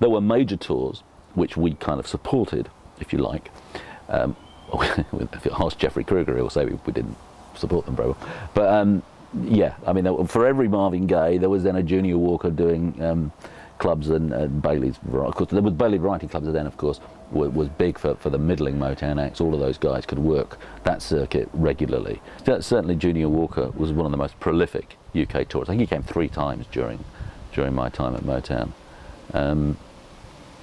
There were major tours, which we kind of supported, if you like. Um, if you ask Jeffrey Kruger, he'll say we, we didn't support them, bro. But um, yeah, I mean, for every Marvin Gaye, there was then a Junior Walker doing um, clubs and, and Bailey's. Of course, there was Bailey Variety Clubs then, of course, was big for, for the middling Motown acts. All of those guys could work that circuit regularly. Certainly, Junior Walker was one of the most prolific UK tours. I think he came three times during during my time at Motown. Um,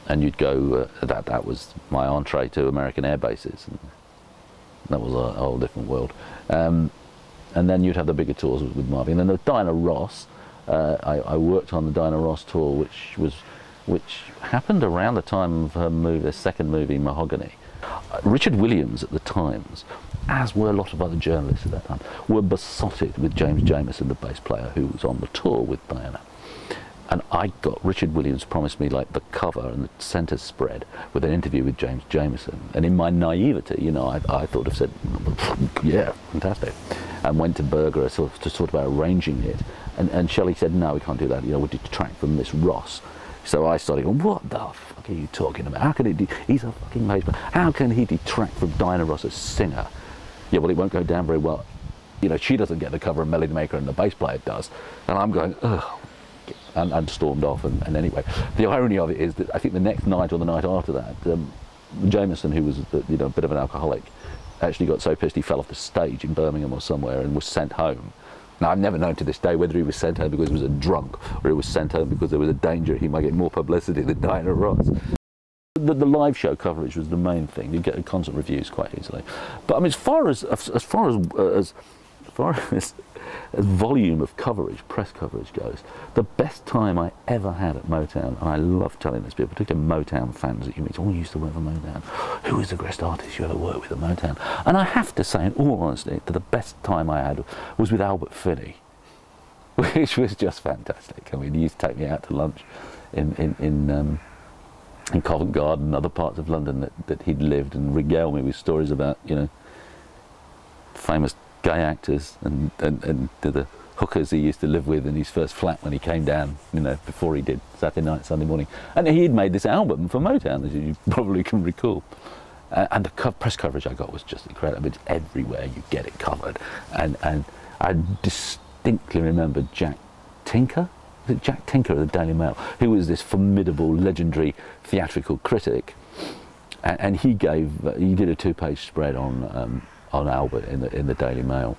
and you'd go, uh, that, that was my entree to American air bases. And that was a, whole different world. Um, and then you'd have the bigger tours with Marvin. And then the Diana Ross, uh, I, I, worked on the Diana Ross tour, which was which happened around the time of her movie, second movie, Mahogany. Uh, Richard Williams at the Times, as were a lot of other journalists at that time, were besotted with James Jamerson, the bass player who was on the tour with Diana. And I got Richard Williams promised me like the cover and the centre spread with an interview with James Jamerson. And in my naivety, you know, I, I thought have said, yeah, fantastic. And went to Berger sort of, to sort of arranging it. And, and Shelley said, no, we can't do that. You know, we detract from Miss Ross. So I started going, what the fuck are you talking about? How can it? he's a fucking bass How can he detract from Diana Ross as singer? Yeah, well, it won't go down very well. You know, she doesn't get the cover, of Melody Maker and the bass player does. And I'm going, ugh, and, and stormed off. And, and, anyway, the irony of it is that I think the next night or the night after that, um, Jamerson, who was you know a bit of an alcoholic, actually got so pissed he fell off the stage in Birmingham or somewhere and was sent home. Now, I've never known to this day whether he was sent home because he was a drunk or he was sent home because there was a danger he might get more publicity than Diana Ross. The, the, live show coverage was the main thing. You get concert reviews quite easily. But I mean, as far as as far as uh, as, as far as as volume of coverage, press coverage goes, the best time I ever had at Motown, and I love telling this, people, particularly Motown fans that you meet, all used to work for Motown. Who is the greatest artist you ever worked with at Motown? And I have to say, in all honesty, that the best time I had was with Albert Finney, which was just fantastic. I mean, he used to take me out to lunch in in in, um, in Covent Garden and other parts of London that, that he'd lived and regale me with stories about, you know, famous gay actors and, and, and the hookers he used to live with in his first flat when he came down, you know, before he did Saturday night, Sunday morning. And he'd made this album for Motown, as you probably can recall. Uh, and the co press coverage I got was just incredible. It's everywhere you get it covered. And, and I distinctly remember Jack Tinker, was it Jack Tinker of the Daily Mail, who was this formidable, legendary theatrical critic. And, and he gave, uh, he did a two-page spread on um, on Albert in the in the Daily Mail,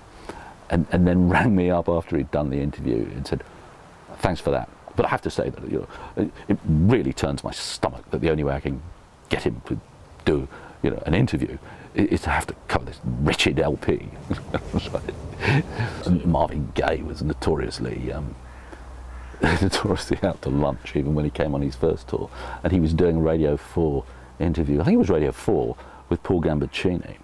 and and then rang me up after he'd done the interview and said, "Thanks for that." But I have to say that you know, it really turns my stomach that the only way I can get him to do you know an interview is to have to cover this wretched LP. Marvin Gaye was notoriously. Um, notoriously out to lunch even when he came on his first tour and he was doing a Radio 4 interview I think it was Radio 4 with Paul Gambaccini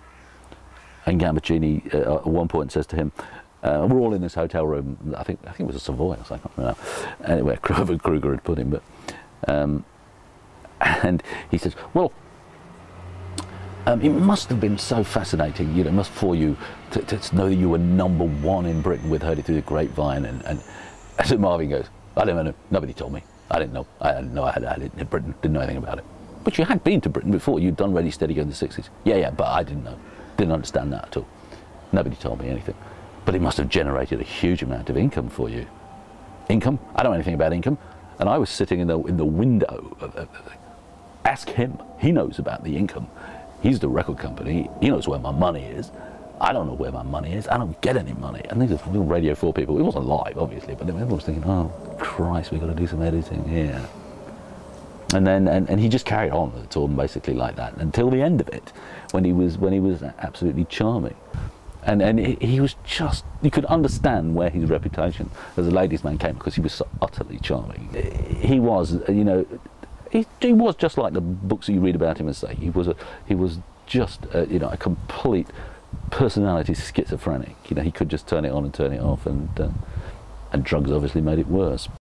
and Gambaccini uh, at one point says to him, uh, we're all in this hotel room. I think I think it was a Savoy. I can't remember. Anyway, Kruger, had put him, but um, and he says, well. Um, it must have been so fascinating, you know, must for you to, to, know that you were number one in Britain with Heard It Through the Grapevine. And, and as Marvin goes, I don't know, nobody told me. I didn't know. I didn't know I had, I Britain, didn't know anything about it. But you had been to Britain before, you'd done Ready Steady Go in the 60s. Yeah, yeah, but I didn't know. I didn't understand that at all. Nobody told me anything. But it must have generated a huge amount of income for you. Income? I don't know anything about income. And I was sitting in the, in the window. Of, of, ask him. He knows about the income. He's the record company. He knows where my money is. I don't know where my money is. I don't get any money. And these are Radio 4 people. It wasn't live, obviously, but everyone was thinking, oh, Christ, we've got to do some editing here. And then, and, and he just carried on the tour basically like that until the end of it when he was when he was absolutely charming. And and he was just you could understand where his reputation as a ladies' man came because he was so utterly charming. He was, you know, he, he was just like the books that you read about him and say he was a he was just a, you know a complete personality schizophrenic. You know, he could just turn it on and turn it off, and uh, and drugs obviously made it worse.